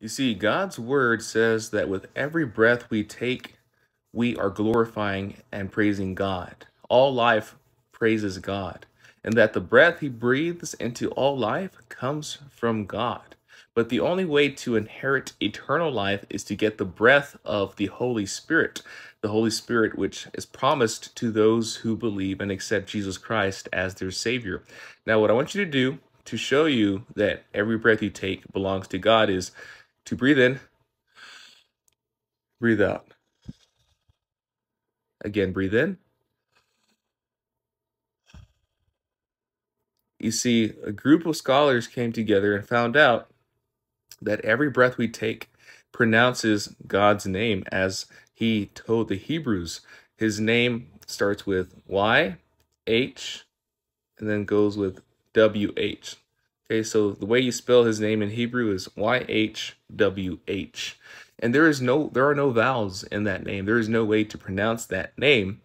You see, God's word says that with every breath we take, we are glorifying and praising God. All life praises God, and that the breath he breathes into all life comes from God. But the only way to inherit eternal life is to get the breath of the Holy Spirit, the Holy Spirit which is promised to those who believe and accept Jesus Christ as their Savior. Now, what I want you to do to show you that every breath you take belongs to God is to breathe in, breathe out. Again, breathe in. You see, a group of scholars came together and found out that every breath we take pronounces God's name as he told the Hebrews. His name starts with Y, H, and then goes with W, H. Okay, so the way you spell his name in Hebrew is Y-H-W-H. And there is no there are no vowels in that name. There is no way to pronounce that name.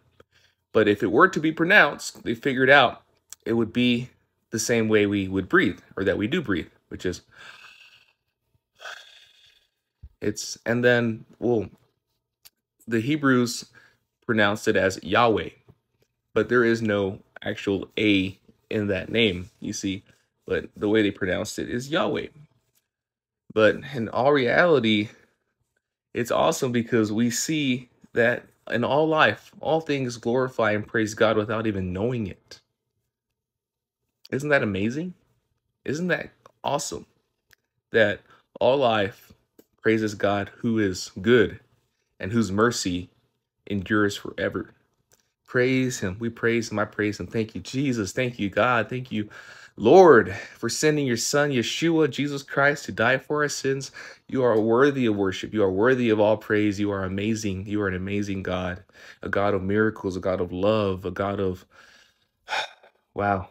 But if it were to be pronounced, they figured out it would be the same way we would breathe or that we do breathe, which is it's and then well the Hebrews pronounced it as Yahweh, but there is no actual A in that name, you see but the way they pronounced it is Yahweh. But in all reality, it's awesome because we see that in all life, all things glorify and praise God without even knowing it. Isn't that amazing? Isn't that awesome? That all life praises God who is good and whose mercy endures forever. Praise him. We praise him. I praise him. Thank you, Jesus. Thank you, God. Thank you, Lord, for sending your son, Yeshua, Jesus Christ, to die for our sins. You are worthy of worship. You are worthy of all praise. You are amazing. You are an amazing God, a God of miracles, a God of love, a God of, wow,